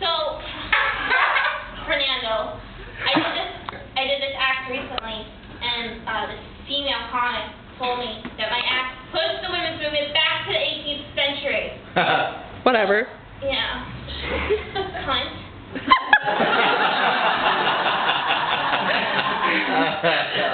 so, Fernando, I did this. I did this act recently, and uh, this female comic told me that my act pushed the women's movement back to the 18th century. Whatever. Yeah. Cunt.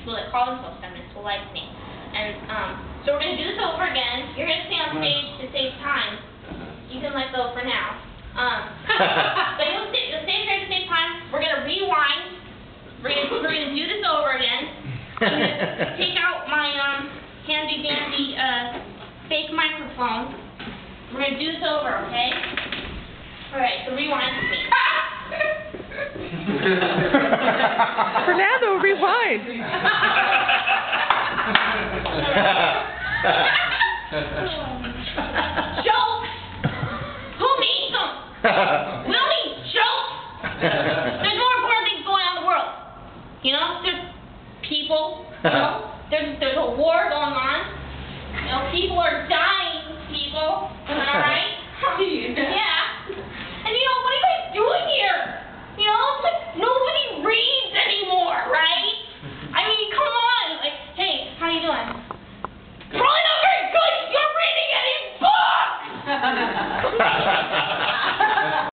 people that call themselves feminists will like me. And um, so we're going to do this over again. You're going to stay on stage to save time. You can let go for now. Um, but you'll stay, you'll stay here to save time. We're going to rewind. We're going to we're gonna do this over again. I'm going to take out my um, handy dandy uh, fake microphone. We're going to do this over, okay? Alright, so rewind with me. Fernando, nice. jokes. Who needs them? we don't need jokes. There's more important things going on in the world. You know, there's people. You know, there's there's a war going on. doing?